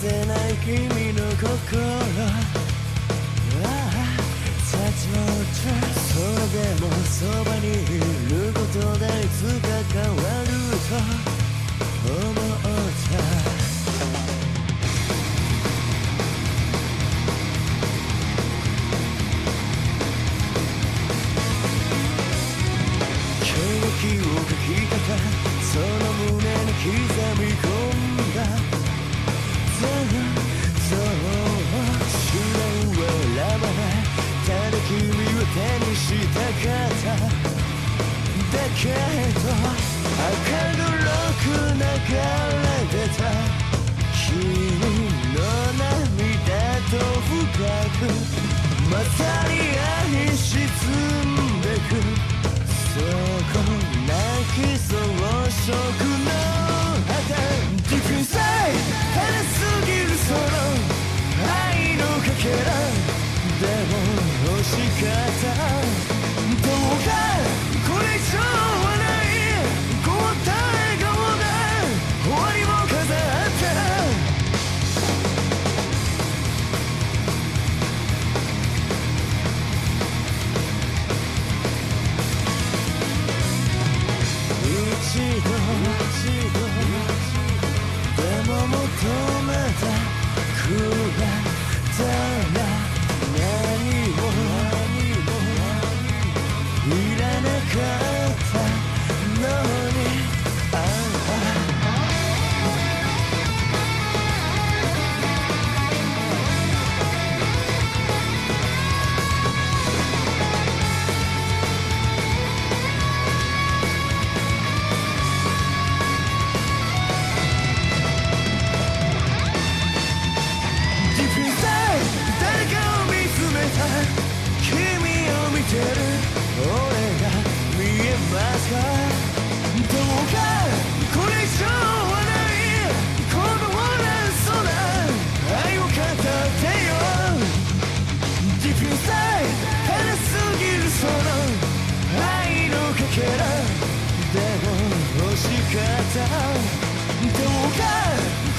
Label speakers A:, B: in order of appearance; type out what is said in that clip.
A: せない君の心。ああ Touch no trust それでもそばにけへと明るく。流れ出た君の涙と深くまたに合い沈んでく。そこ泣き装飾の旗ディフェンサイ派すぎるその愛のかけらでも欲しかったどうか